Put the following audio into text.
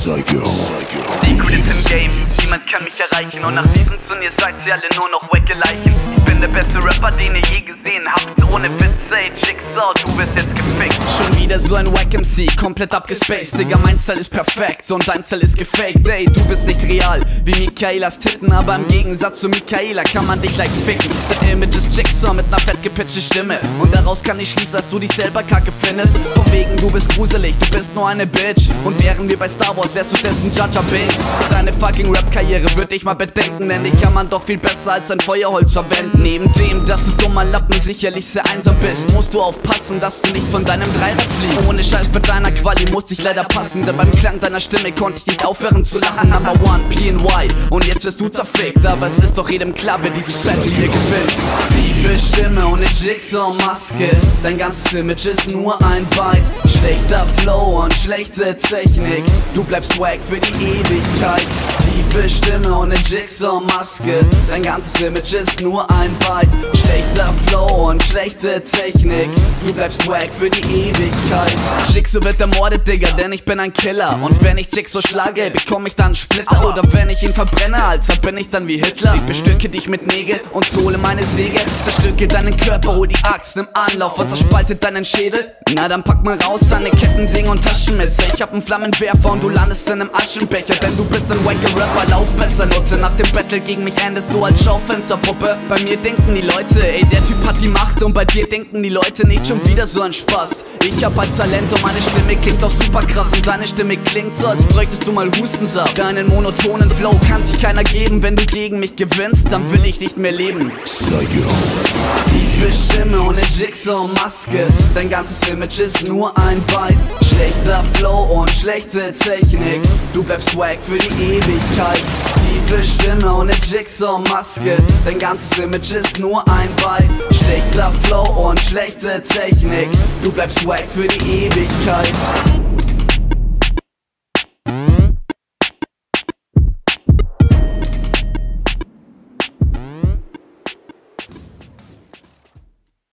Psycho. Secret im Game, niemand kann mich erreichen Und nach diesem Turnier seid ihr alle nur noch wacke Leichen Ich der beste Rapper, den ihr je gesehen habt Ohne Witz, ey, Jigsaw, du wirst jetzt gefickt Schon wieder so ein Wack MC, komplett abgespaced, Digga, mein Style ist perfekt und dein Style ist gefaked, ey, du bist nicht real, wie Michaelas Titten, aber im Gegensatz zu Michaela kann man dich leicht ficken. Dein Image ist Jigsaw mit ner fett gepitchte Stimme und daraus kann ich schließen, dass du dich selber kacke findest. Von wegen, du bist gruselig, du bist nur eine Bitch und wären wir bei Star Wars, wärst du dessen Jaja Binks. Deine fucking Rap-Karriere würde ich mal bedenken, denn ich kann man doch viel besser als ein Feuerholz verwenden. Neben dem, dass du dummer Lappen sicherlich sehr einsam bist, musst du aufpassen, dass du nicht von deinem Dreirad fliegst. Ohne Scheiß mit deiner Quali musste ich leider passen, denn beim Klang deiner Stimme konnte ich nicht aufhören zu lachen. Number one, PNY und jetzt wirst du zerfickt, aber es ist doch jedem klar, wer dieses Battle hier gewinnt. Tiefe Stimme und eine Jigsaw-Maske, dein ganzes Image ist nur ein Byte. Schlechter Flow und schlechte Technik, du bleibst wack für die Ewigkeit. Tiefe Stimme und eine Jigsaw-Maske, dein ganzes Image ist nur ein Byte. Schlechter Flow und schlechte Technik, du bleibst wack für die Ewigkeit. Jigsaw wird ermordet, Digga, denn ich bin ein Killer. Und wenn ich Jigsaw schlage, bekomme ich dann Splitter. Oder wenn ich ihn verbrenne, Alter, bin ich dann wie Hitler. Ich bestücke dich mit Nägel und zole meine Säge. Zerstücke deinen Körper, hol die Axt, nimm Anlauf und zerspalte deinen Schädel. Na, dann pack mal raus deine Kettensäge und Taschenmesser. Ich hab einen Flammenwerfer und du landest in einem Aschenbecher. Denn du bist ein wacker Rapper, lauf besser, Nutte. Nach dem Battle gegen mich endest du als Schaufensterpuppe. Bei mir denken die Leute, ey, der Typ hat die Macht. Und bei dir denken die Leute nicht schon wieder so ein Spaß. Ich hab halt Talent und meine Stimme klingt doch super krass Und deine Stimme klingt so, als bräuchtest du mal Hustensaft Deinen monotonen Flow kann sich keiner geben Wenn du gegen mich gewinnst, dann will ich nicht mehr leben. Tiefe Stimme und eine Jigsaw-Maske. Dein ganzes Image ist nur ein Byte. Schlechter Flow und schlechte Technik. Du bleibst wack für die Ewigkeit. Tiefe Stimme und eine Jigsaw-Maske. Dein ganzes Image ist nur ein Byte. Schlechter Flow und schlechte Technik. Du bleibst wack für die Ewigkeit